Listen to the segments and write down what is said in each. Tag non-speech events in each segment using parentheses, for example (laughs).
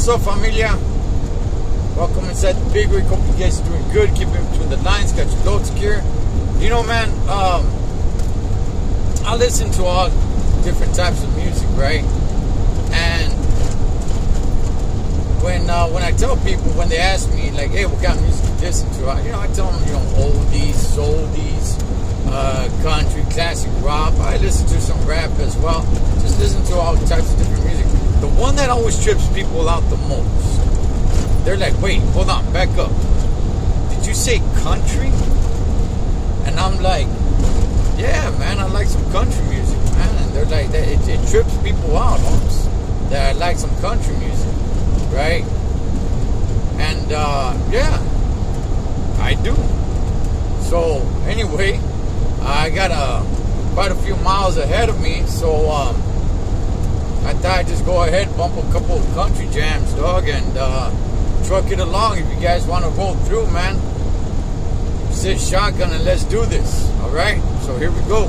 what's up, familia? Welcome inside the big rig. Hope you guys are doing good. Keep it between the lines. Got your load secure. You know, man, um, I listen to all different types of music, right? And when uh, when I tell people, when they ask me, like, hey, what kind of music do you listen to? I, you know, I tell them, you know, oldies, oldies, uh, country, classic rock. I listen to some rap as well. Just listen to all types of different music. That always trips people out the most, they're like, wait, hold on, back up. Did you say country? And I'm like, yeah, man, I like some country music, man. And they're like, it, it trips people out almost that I like some country music, right? And uh, yeah, I do. So anyway, I got a quite a few miles ahead of me, so um, I thought I'd just go ahead, bump a couple of country jams, dog, and uh, truck it along. If you guys want to roll through, man, sit shotgun and let's do this. All right, so here we go.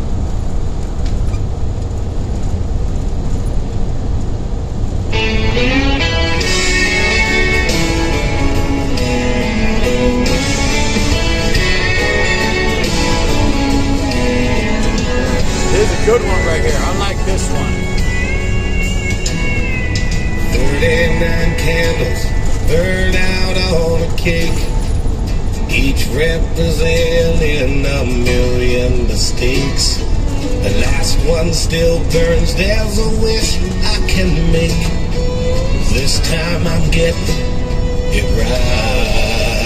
This is a good one right here. I like this one. 39 candles burned out on a cake, each representing a million mistakes. The last one still burns, there's a wish I can make. This time I'm getting it right.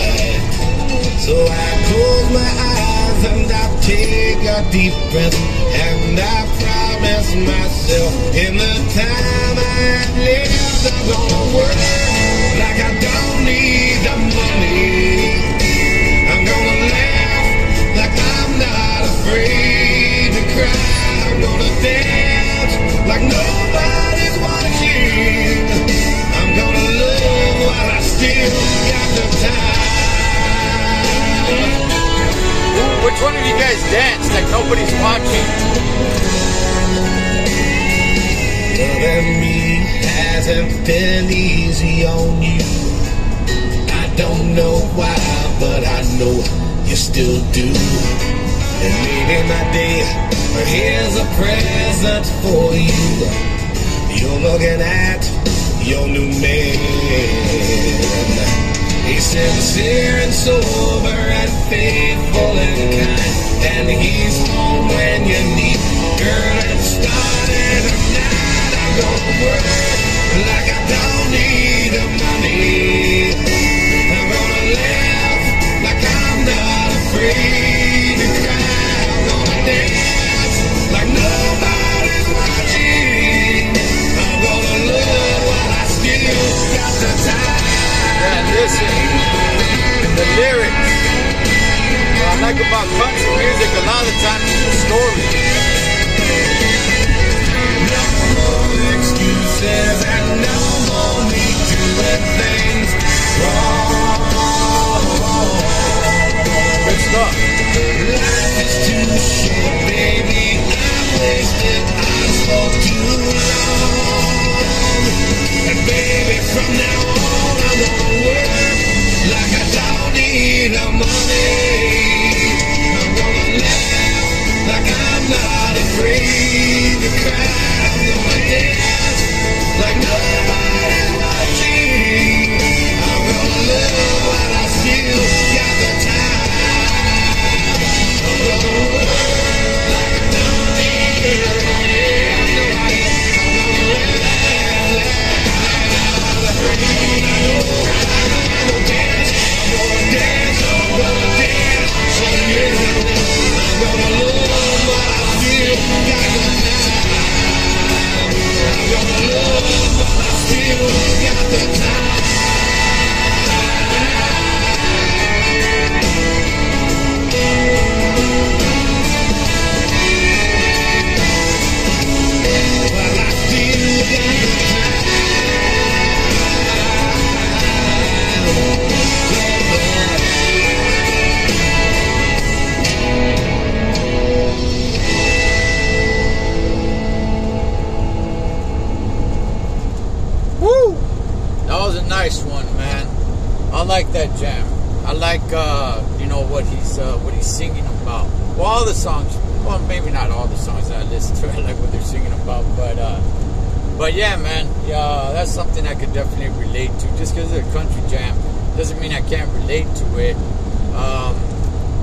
So I close my eyes and I take a deep breath and I promise myself in the time I live I'm gonna work like I don't day, but here's a present for you. You're looking at your new man. He's sincere and sober and faithful and kind. And he's home when you need. Girl, it's starting tonight. I'm gonna work like I don't need the money.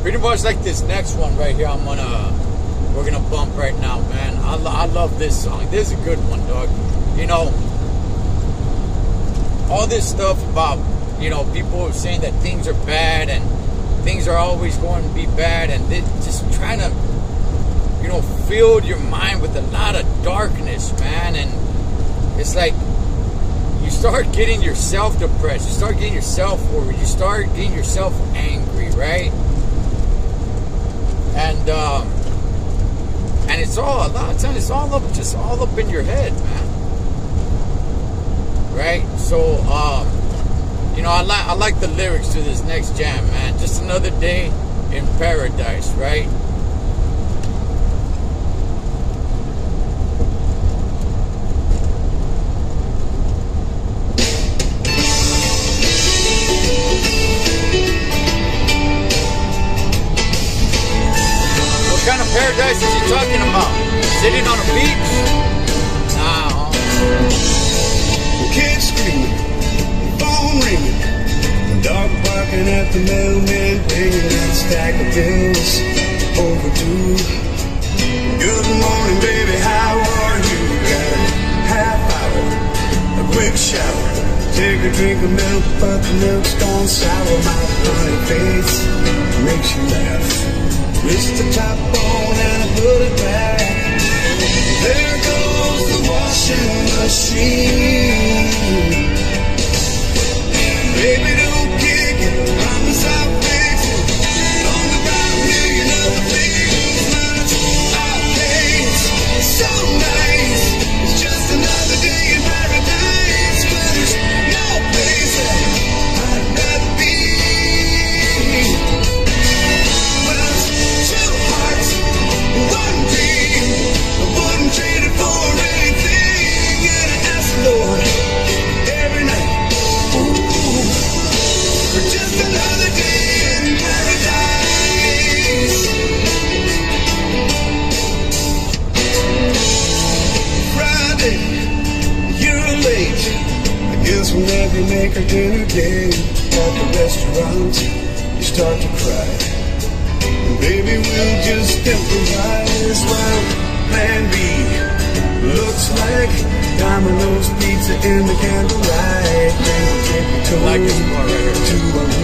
Pretty much like this next one right here. I'm gonna we're gonna bump right now, man. I, lo- I love this song. This is a good one, dog. You know, all this stuff about you know people saying that things are bad and things are always going to be bad, and they just trying to you know fill your mind with a lot of darkness, man. And it's like you start getting yourself depressed, you start getting yourself worried, you start getting yourself angry, right? And um, and it's all a lot of times it's all up just all up in your head, man. Right? So um, you know, I like I like the lyrics to this next jam, man. Just another day in paradise, right? Paradise is he talking about? Sitting on a beach? Nah. Kids screaming, phone ringing, dog barking at the mailman, bringing that stack of bills overdue. Good morning, baby, how are you? Got a half hour, a quick shower. Take a drink of milk, but the milk's gone sour. My funny face makes you laugh. Twist the top on and I put it back. There goes the washing machine. Dinner date at the restaurant. You start to cry. Baby, we'll just improvise. Well, plan B looks like Domino's pizza in the candlelight. Like this part right here.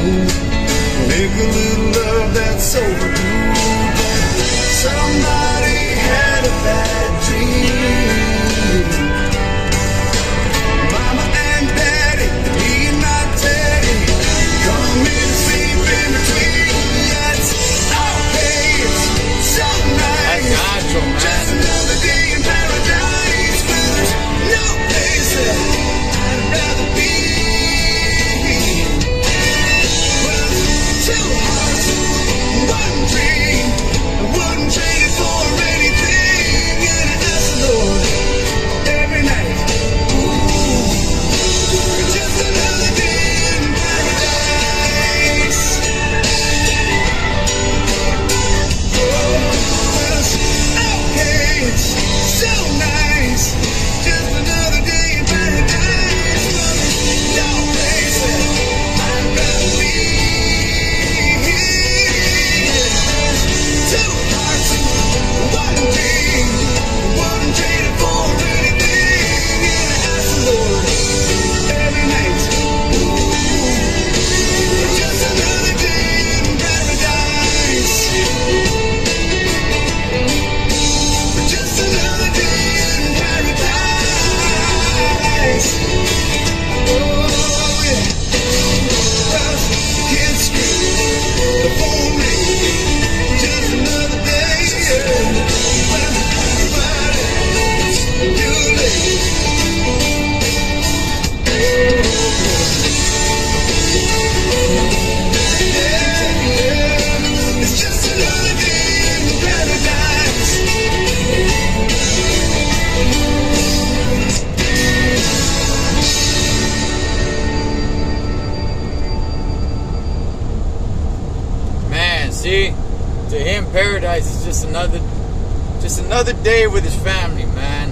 Well, another day with his family, man.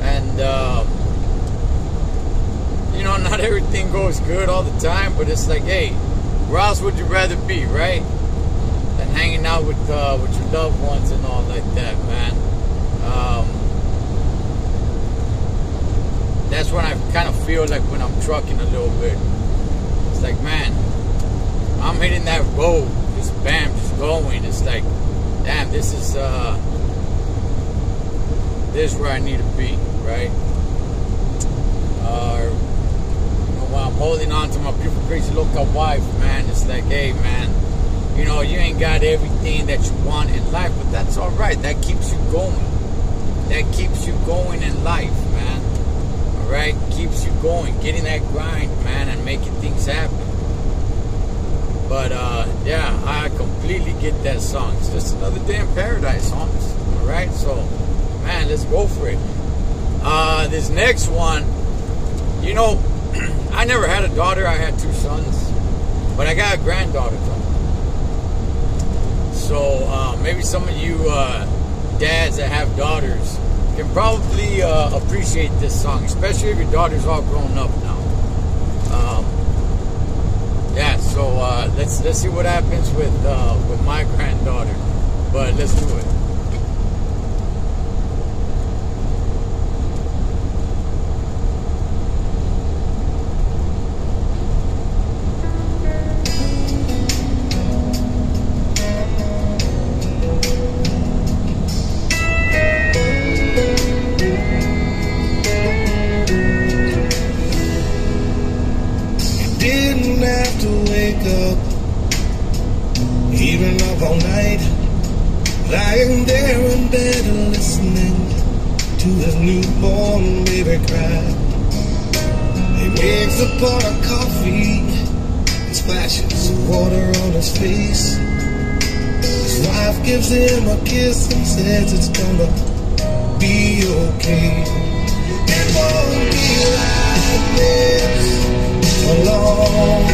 And uh, you know, (laughs) not everything goes good all the time, but it's like, hey, where else would you rather be, right? Than hanging out with uh, with your loved ones and all like that, man. Um, that's when I kind of feel like when I'm trucking a little bit. It's like, man, I'm hitting that road, just bam, just going. It's like, damn, this is uh, this is where I need to be, right? Uh, you know, while I'm holding on to my beautiful, crazy local wife, man, it's like, hey, man, you know, you ain't got everything that you want in life, but that's all right. That keeps you going. That keeps you going in life, man. All right, keeps you going, getting that grind, man, and making things happen. But uh, yeah, I completely get that song. It's just another day in paradise, homies. All right, so man, let's go for it. Uh, this next one, you know, (clears throat) I never had a daughter. I had two sons, but I got a granddaughter though. So uh, maybe some of you uh, dads that have daughters can probably uh, appreciate this song, especially if your daughter's all grown up now. Um, yeah, so uh, let's let's see what happens with uh, with my granddaughter, but let's do it. Him a kiss and says it's gonna be okay. It won't be like this for long.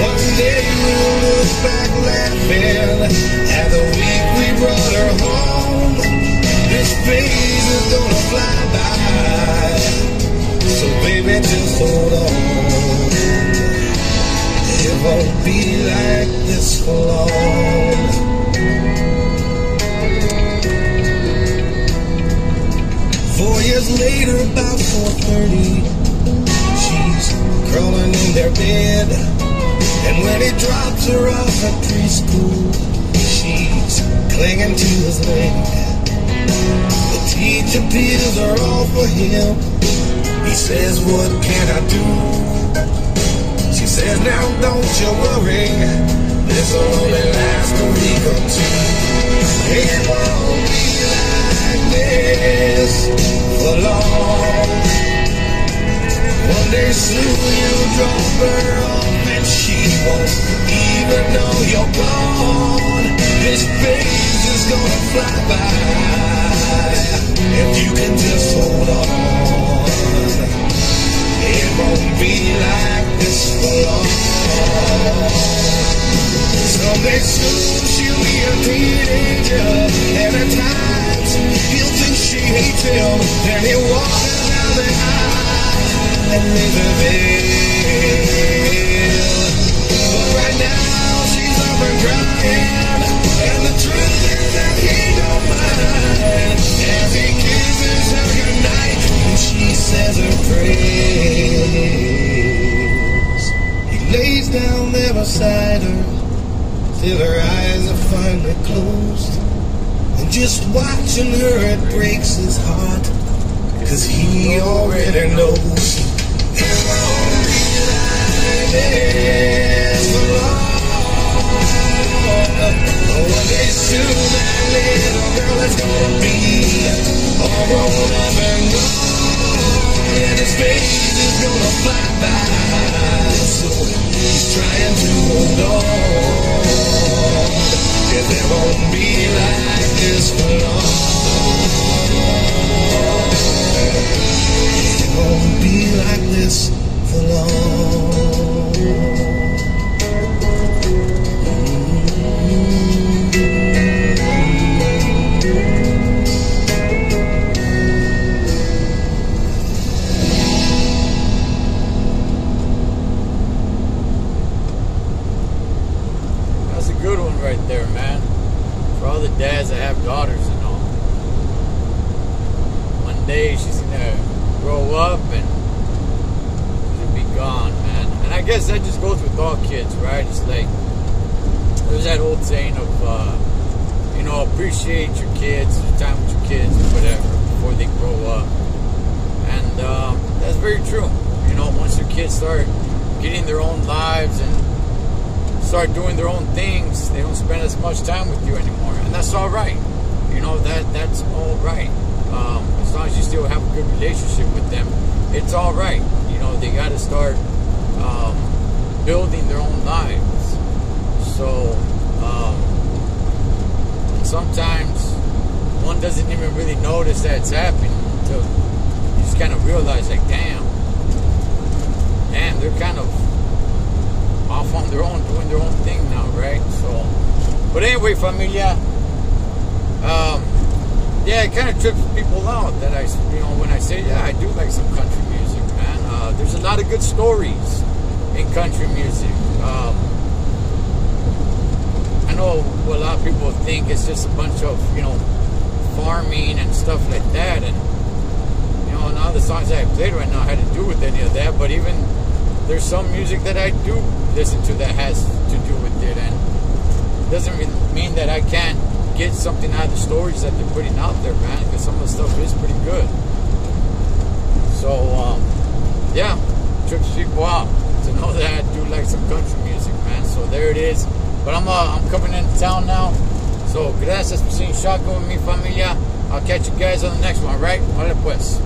One day we'll look back laughing at the week we brought her home. This phase is gonna fly by, so baby just hold on. It won't be like this for long. Four years later, about 4.30, she's crawling in their bed. And when he drops her off at preschool, she's clinging to his leg. The teacher pills are all for him. He says, what can I do? Says, now don't you worry. This'll only last a week or two. It won't be like this for long. One day soon you'll drop her off and she won't even know you're gone. This phase is gonna fly and leave of, uh, you know, appreciate your kids, your time with your kids, or whatever, before they grow up. And um, that's very true. You know, once your kids start getting their own lives and start doing their own things, they don't spend as much time with you anymore, and that's all right. You know that that's all right. Um, as long as you still have a good relationship with them, it's all right. You know, they got to start um, building their own lives. So um, sometimes one doesn't even really notice that it's happening until you just kind of realize, like, damn, damn, they're kind of off on their own, doing their own thing now, right? So, but anyway, familia, um, yeah, it kind of trips people out that I, you know, when I say, yeah, I do like some country music, man. Uh, there's a lot of good stories in country music. Um, know a lot of people think it's just a bunch of, you know, farming and stuff like that, and you know, none of the songs that I played right now had to do with any of that. But even there's some music that I do listen to that has to do with it, and it doesn't mean that I can't get something out of the stories that they're putting out there, man. Because some of the stuff is pretty good. So, um, yeah, trips people out to know that I do like some country music, man. So there it is. But I'm uh, I'm coming into town now. So gracias por seeing Shotgun me, familia. I'll catch you guys on the next one, right? Vale pues.